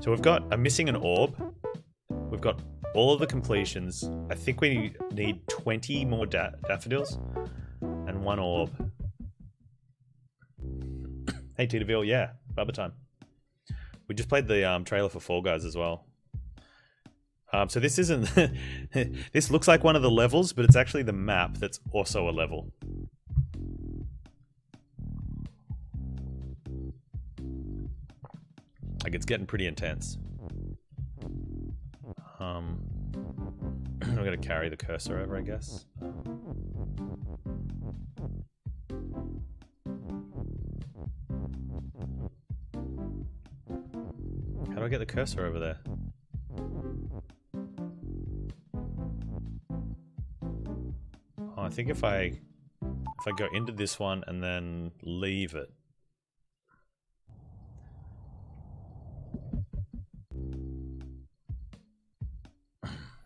So we've got, I'm missing an orb. We've got all of the completions. I think we need 20 more da daffodils and one orb. hey, Titaville, yeah, Baba time. We just played the um, trailer for Fall Guys as well. Um, so this isn't... this looks like one of the levels, but it's actually the map that's also a level. Like, it's getting pretty intense. Um, I'm gonna carry the cursor over, I guess. How do I get the cursor over there? Oh, I think if I if I go into this one and then leave it.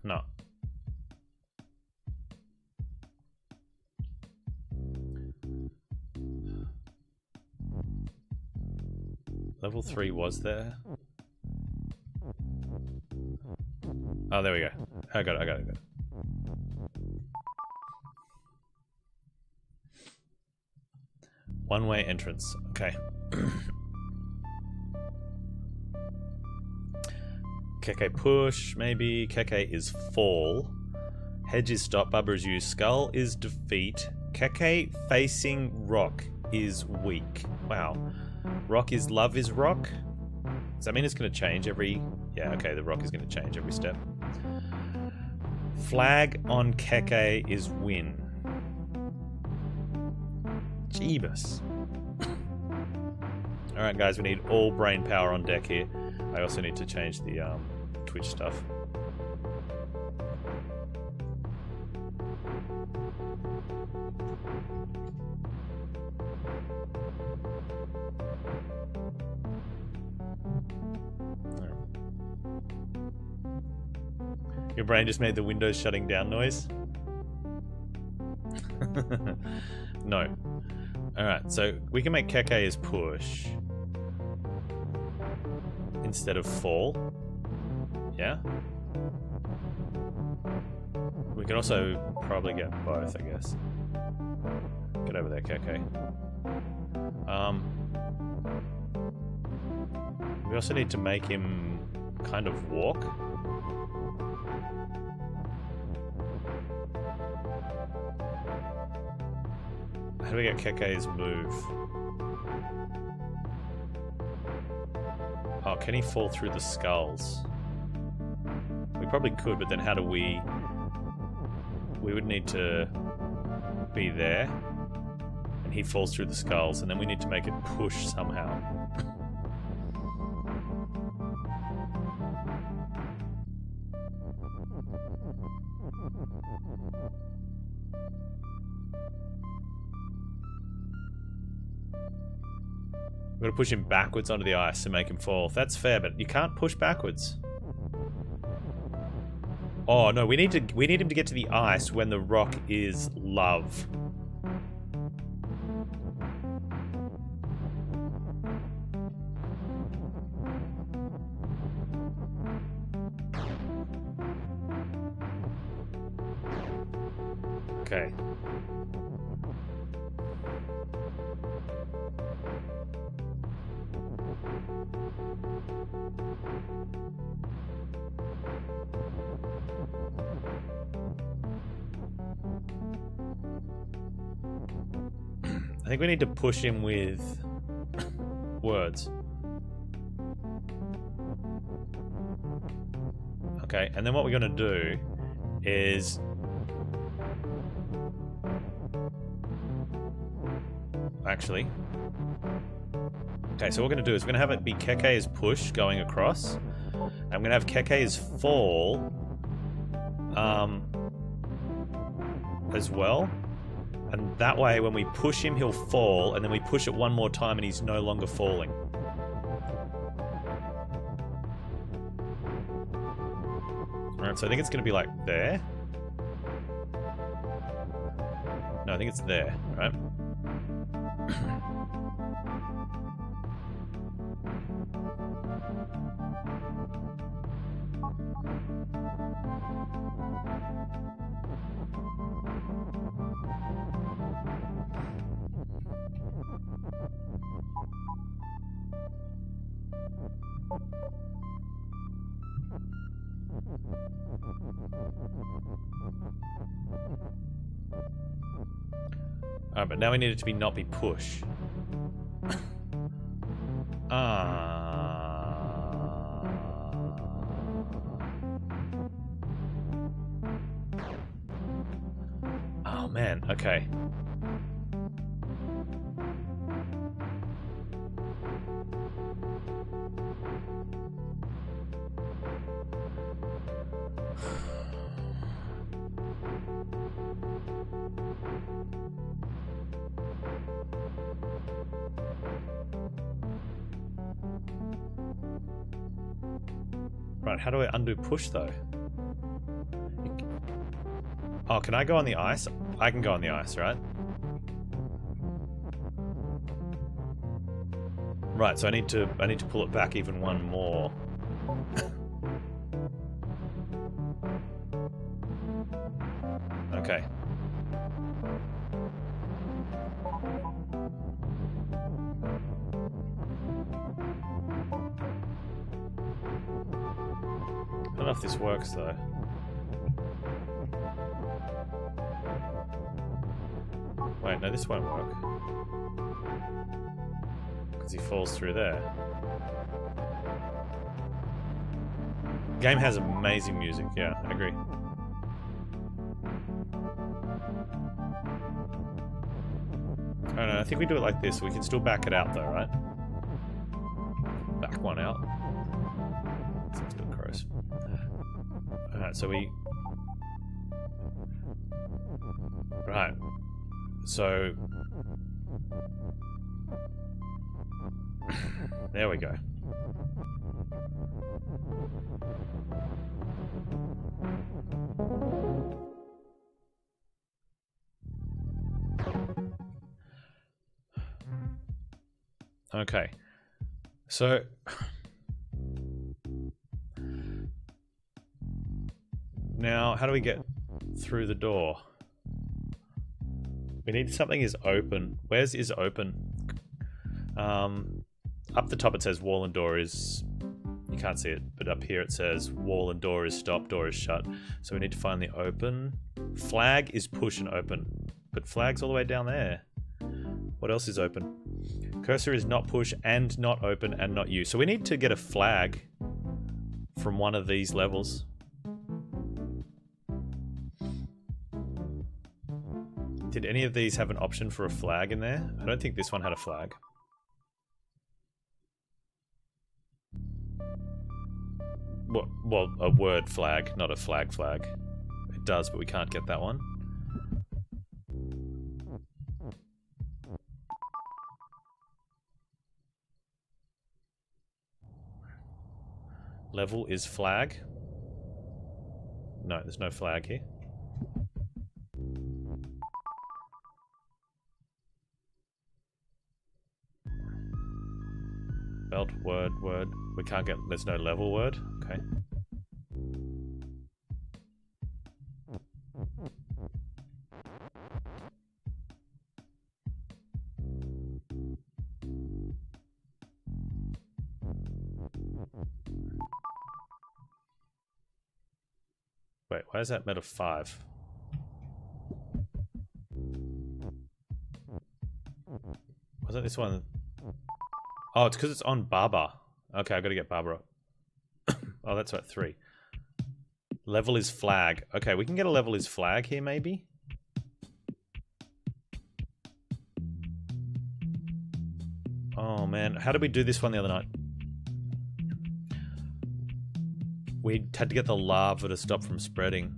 No. Level 3 was there? Oh, there we go. I got it, I got it, I got it. One-way entrance. Okay. Keke push, maybe. Keke is fall. Hedge is stop. Baba is use. Skull is defeat. Keke facing rock is weak. Wow. Rock is love is rock. Does that mean it's going to change every... Yeah, okay, the rock is going to change every step. Flag on Keke is win. Jeebus. Alright guys, we need all brain power on deck here. I also need to change the um, Twitch stuff. Your brain just made the windows shutting down noise? no. Alright, so we can make Keke as push instead of fall. Yeah? We can also probably get both, I guess. Get over there, Keke. Um, we also need to make him kind of walk. How do we get Keke's move? Oh, can he fall through the skulls? Probably could, but then how do we... We would need to be there. And he falls through the skulls, and then we need to make it push somehow. We're gonna push him backwards onto the ice to make him fall. That's fair, but you can't push backwards. Oh no, we need to we need him to get to the ice when the rock is love. Okay. Think we need to push him with words. Okay, and then what we're going to do is actually okay so what we're going to do is we're going to have it be Keke's push going across I'm going to have Keke's fall um, as well and that way, when we push him, he'll fall, and then we push it one more time and he's no longer falling. Alright, so I think it's going to be like there. No, I think it's there, right? Now we need it to be not be push. Right, how do I undo push though? Oh, can I go on the ice? I can go on the ice, right? Right, so I need to I need to pull it back even one more. Though. Wait, no, this won't work. Because he falls through there. Game has amazing music, yeah, I agree. Oh, I don't know, I think we do it like this. We can still back it out though, right? Back one out. Alright, so we... Right. So... there we go. Okay. So... Now, how do we get through the door? We need something is open. Where's is open? Um, up the top it says wall and door is... You can't see it, but up here it says wall and door is stop, door is shut. So we need to find the open. Flag is push and open. But flag's all the way down there. What else is open? Cursor is not push and not open and not you. So we need to get a flag from one of these levels. Did any of these have an option for a flag in there? I don't think this one had a flag. Well, a word flag, not a flag flag. It does, but we can't get that one. Level is flag. No, there's no flag here. Word. We can't get, there's no level word. Okay. Wait, why is that meta 5? Wasn't this one... Oh, it's because it's on Baba. Okay, I've got to get Barbara. oh, that's right, 3. Level is flag. Okay, we can get a level is flag here, maybe? Oh, man. How did we do this one the other night? We had to get the lava to stop from spreading.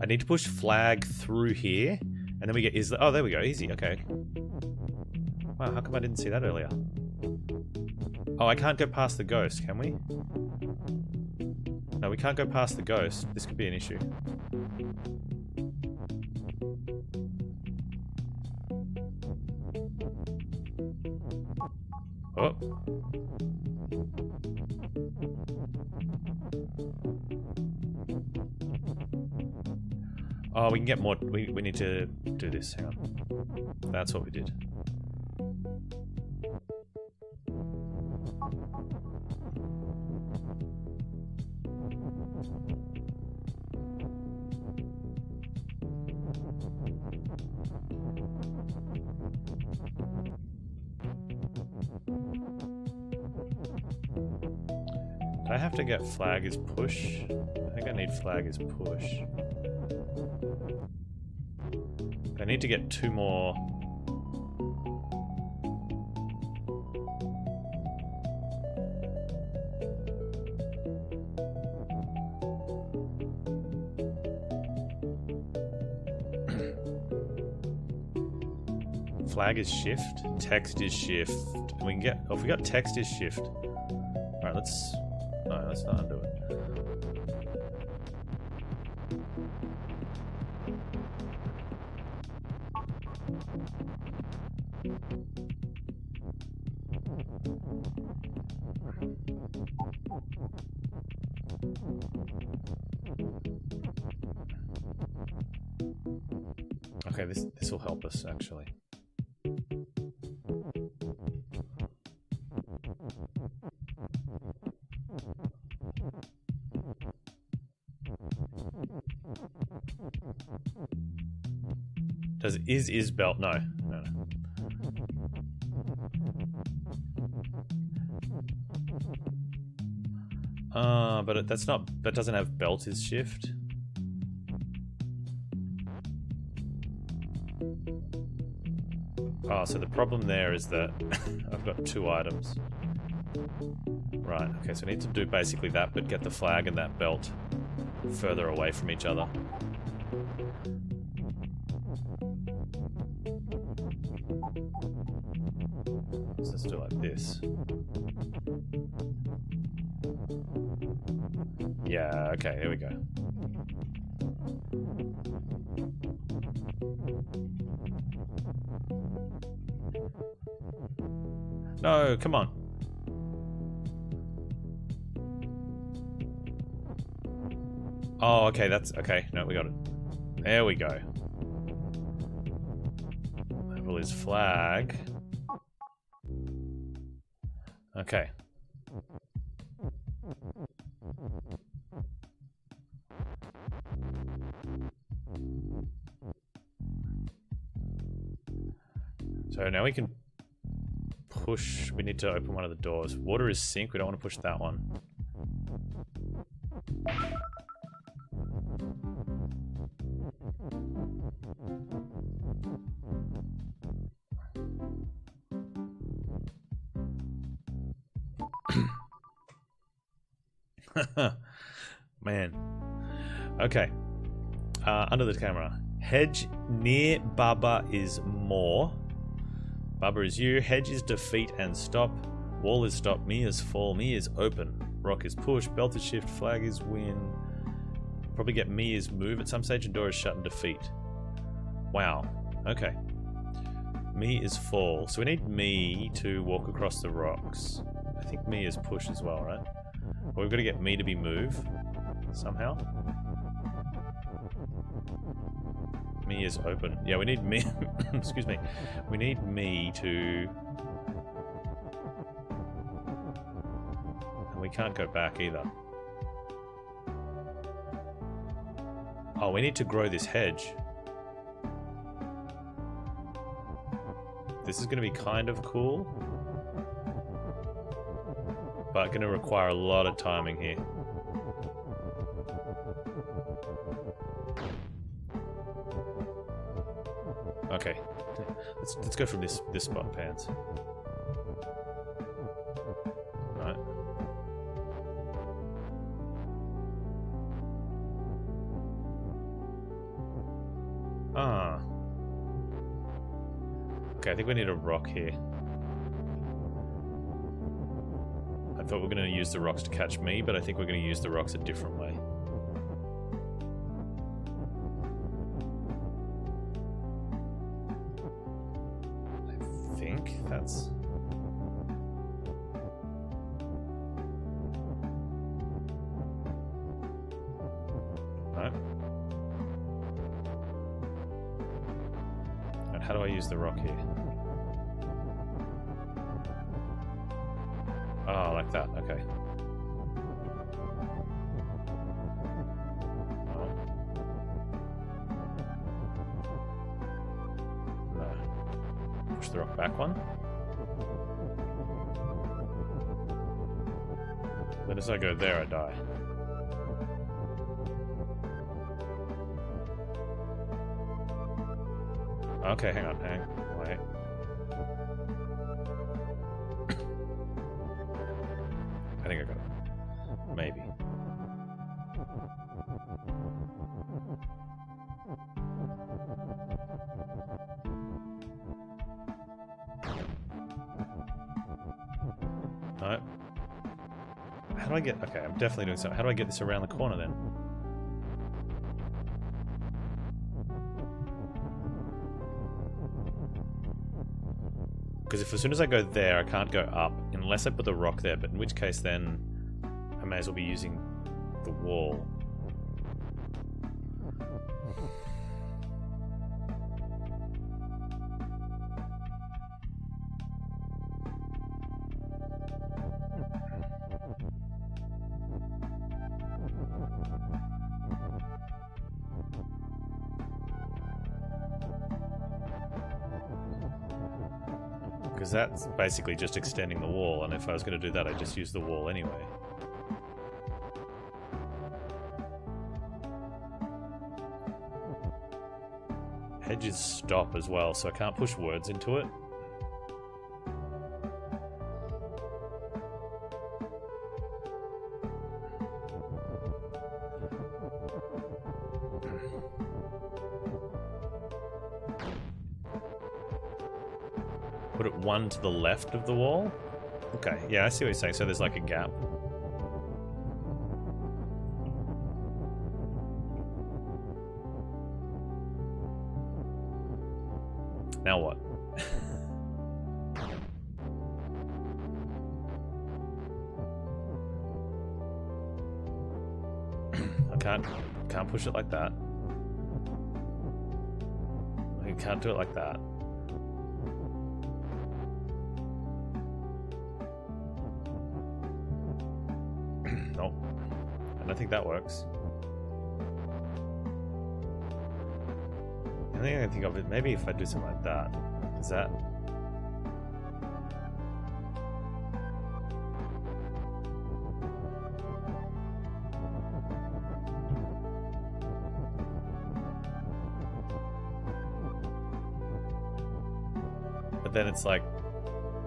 I need to push flag through here, and then we get is oh there we go easy okay. Wow, how come I didn't see that earlier? Oh, I can't go past the ghost, can we? No, we can't go past the ghost. This could be an issue. Oh. Oh, we can get more. We, we need to do this. Hang on. That's what we did. I have to get flag is push? I think I need flag is push. I need to get two more. Flag is shift, text is shift. We can get. Oh, if we got text is shift. All right, let's. Let's not undo it. Okay, this this will help us actually. Is is belt? No, no, no. Uh, but that's not. That doesn't have belt is shift. Oh, so the problem there is that I've got two items. Right, okay, so I need to do basically that, but get the flag and that belt further away from each other. Yeah, okay, here we go. No, come on. Oh, okay, that's okay. No, we got it. There we go. Label his flag. Okay. So now we can push. We need to open one of the doors. Water is sink. We don't want to push that one. Man. Okay. Uh, under the camera. Hedge near Baba is more. Baba is you. Hedge is defeat and stop. Wall is stop. Me is fall. Me is open. Rock is push. Belt is shift. Flag is win. Probably get me is move at some stage and door is shut and defeat. Wow. Okay. Me is fall. So we need me to walk across the rocks. I think me is push as well, right? Well, we've got to get me to be move somehow. Me is open. Yeah, we need me. excuse me. We need me to. And we can't go back either. Oh, we need to grow this hedge. This is going to be kind of cool. But going to require a lot of timing here. Okay. Let's let's go from this this spot, pants. Right. Ah. Okay, I think we need a rock here. I thought we were going to use the rocks to catch me, but I think we're going to use the rocks a different way. How do I use the rock here? Oh, like that. Okay. Push the rock back one. Then as I go there, I die. Okay, hang on, hang, wait. I think I got it. Maybe. No. How do I get... Okay, I'm definitely doing something. How do I get this around the corner then? Because if as soon as I go there, I can't go up unless I put the rock there, but in which case then I may as well be using the wall. That's basically just extending the wall, and if I was going to do that, I'd just use the wall anyway. Hedges stop as well, so I can't push words into it. One to the left of the wall? Okay, yeah, I see what you're saying. So there's like a gap. Now what? I can't can't push it like that. I can't do it like that. Think that works. I think I can think of it. Maybe if I do something like that. Is that? But then it's like,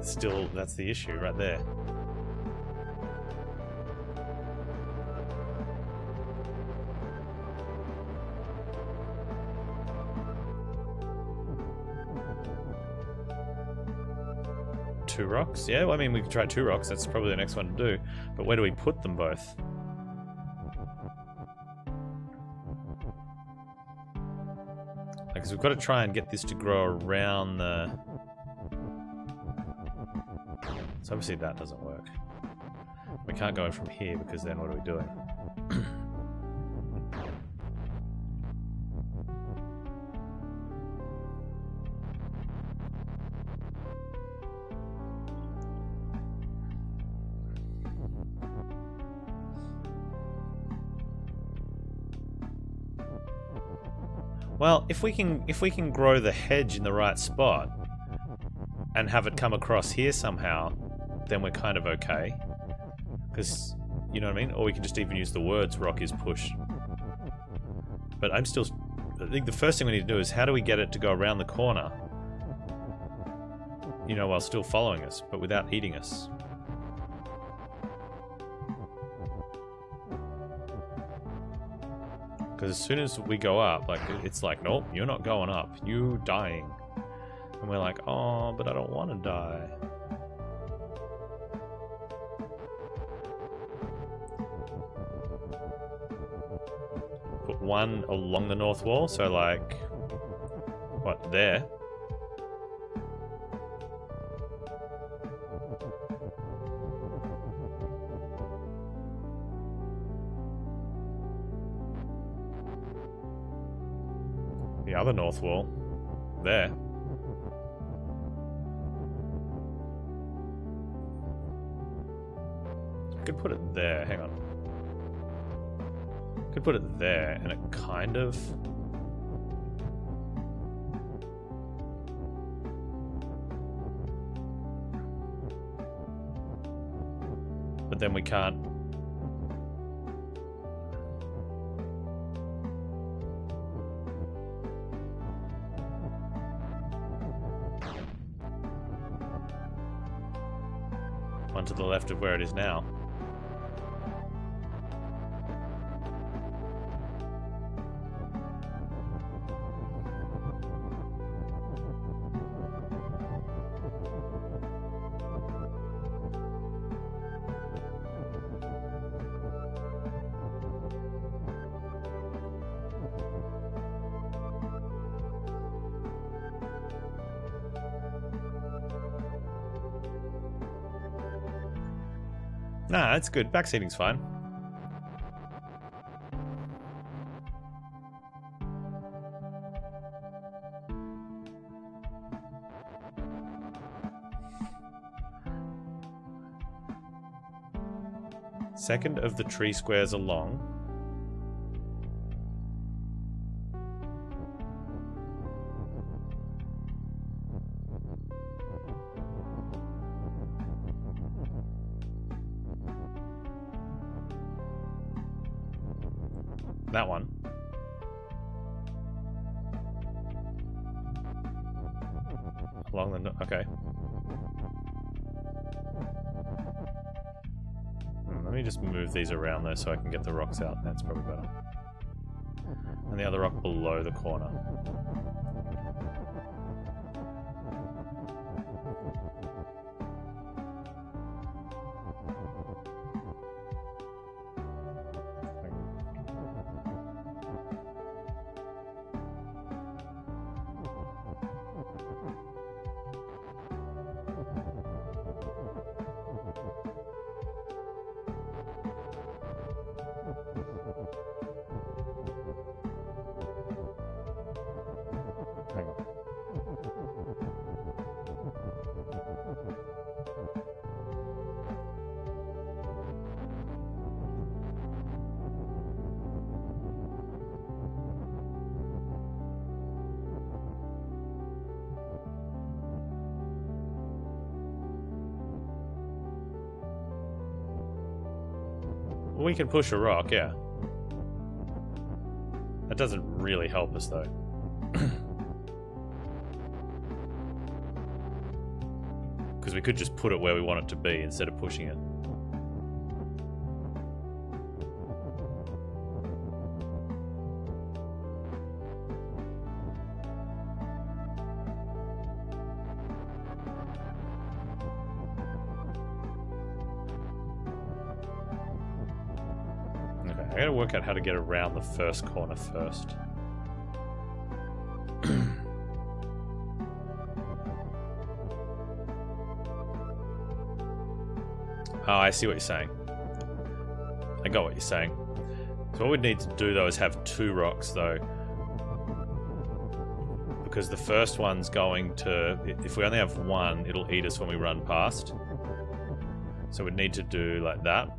still, that's the issue right there. Two rocks? Yeah, well, I mean, we could try two rocks. That's probably the next one to do. But where do we put them both? Because we've got to try and get this to grow around the... So obviously that doesn't work. We can't go in from here because then what are we doing? Well, if we can if we can grow the hedge in the right spot and have it come across here somehow, then we're kind of okay. Because you know what I mean? Or we can just even use the words rock is push. But I'm still I think the first thing we need to do is how do we get it to go around the corner? You know, while still following us, but without eating us. Because as soon as we go up, like it's like, nope, you're not going up. You dying. And we're like, oh, but I don't want to die. Put one along the north wall, so like, what, there? other north wall. There. I could put it there, hang on. I could put it there, and it kind of... But then we can't left of where it is now. Nah, that's good. Backseating's fine. Second of the tree squares along. That one. Along the... no- Okay. Hmm, let me just move these around though so I can get the rocks out. That's probably better. And the other rock below the corner. We can push a rock, yeah. That doesn't really help us though. Because we could just put it where we want it to be instead of pushing it. Work out how to get around the first corner first. Oh, I see what you're saying. I got what you're saying. So what we'd need to do though is have two rocks though. Because the first one's going to if we only have one, it'll eat us when we run past. So we'd need to do like that.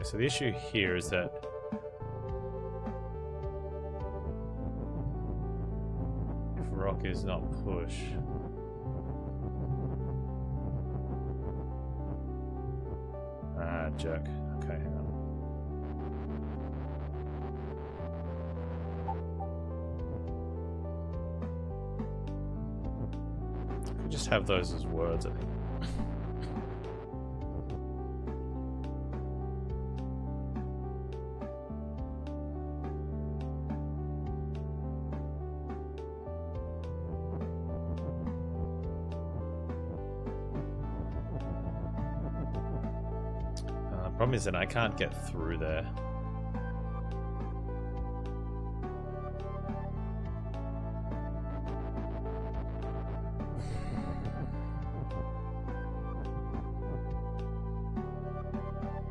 Okay, so the issue here is that if rock is not push, ah, jerk. Okay, hang on. Could just have those as words, I think. Problem is that I can't get through there.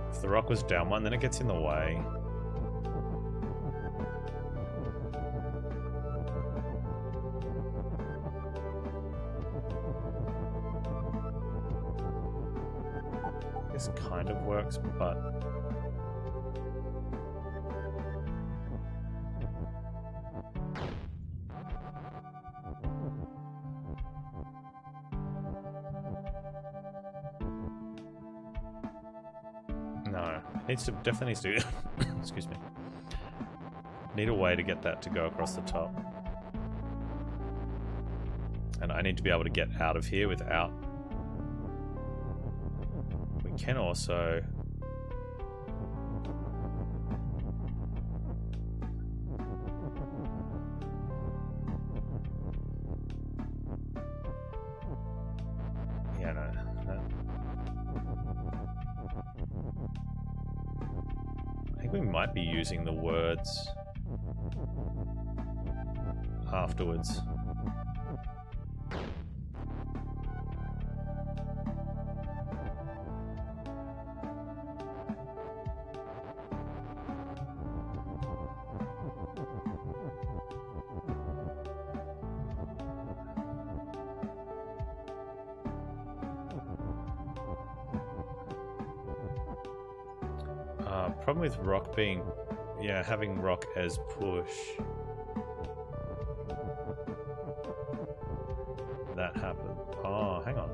If the rock was down one, then it gets in the way. This kind of works, but no, needs to definitely needs to. excuse me. Need a way to get that to go across the top, and I need to be able to get out of here without. Can also. Yeah, no. I think we might be using the words afterwards. With rock being, yeah, having rock as push. That happened. Oh, hang on.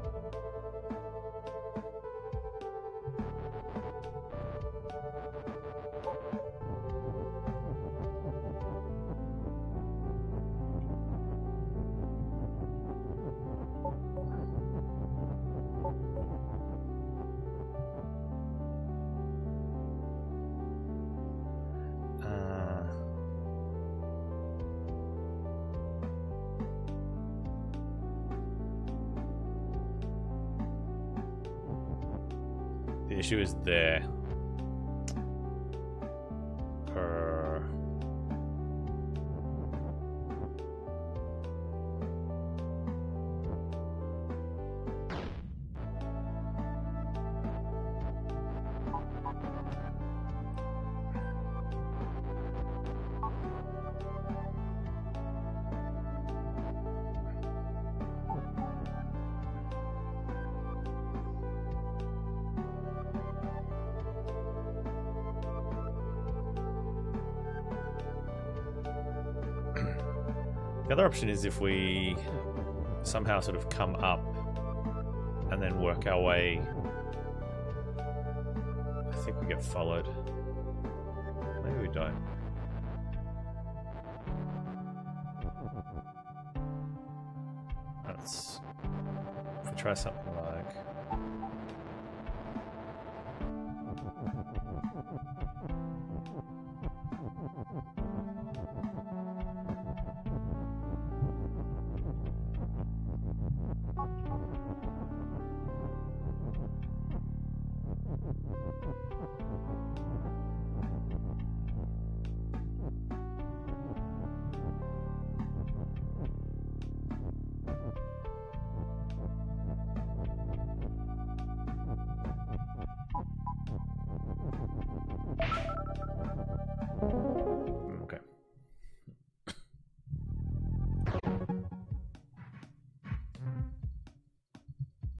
The issue is there. Other option is if we somehow sort of come up and then work our way. I think we get followed. Maybe we don't. Let's if we try something